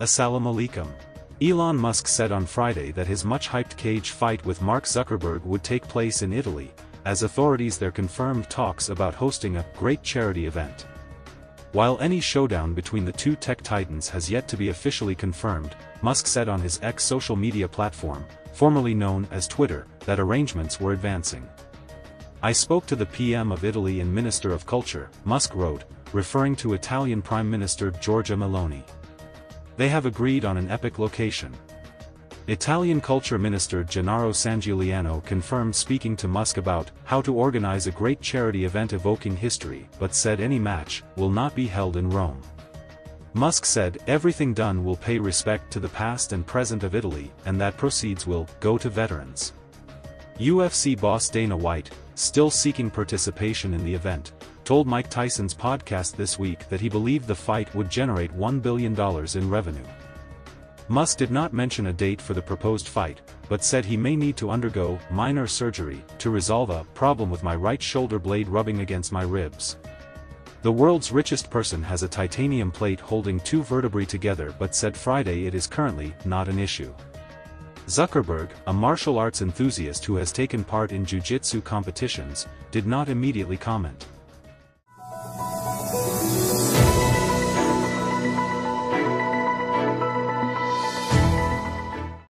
Assalamu alaikum. Elon Musk said on Friday that his much-hyped cage fight with Mark Zuckerberg would take place in Italy, as authorities there confirmed talks about hosting a great charity event. While any showdown between the two tech titans has yet to be officially confirmed, Musk said on his X social media platform, formerly known as Twitter, that arrangements were advancing. I spoke to the PM of Italy and Minister of Culture, Musk wrote, referring to Italian Prime Minister Giorgia Meloni. They have agreed on an epic location. Italian Culture Minister Gennaro Sangiuliano confirmed speaking to Musk about how to organize a great charity event evoking history but said any match will not be held in Rome. Musk said everything done will pay respect to the past and present of Italy and that proceeds will go to veterans. UFC boss Dana White, still seeking participation in the event, told Mike Tyson's podcast this week that he believed the fight would generate $1 billion in revenue. Musk did not mention a date for the proposed fight, but said he may need to undergo minor surgery to resolve a problem with my right shoulder blade rubbing against my ribs. The world's richest person has a titanium plate holding two vertebrae together but said Friday it is currently not an issue. Zuckerberg, a martial arts enthusiast who has taken part in jiu-jitsu competitions, did not immediately comment.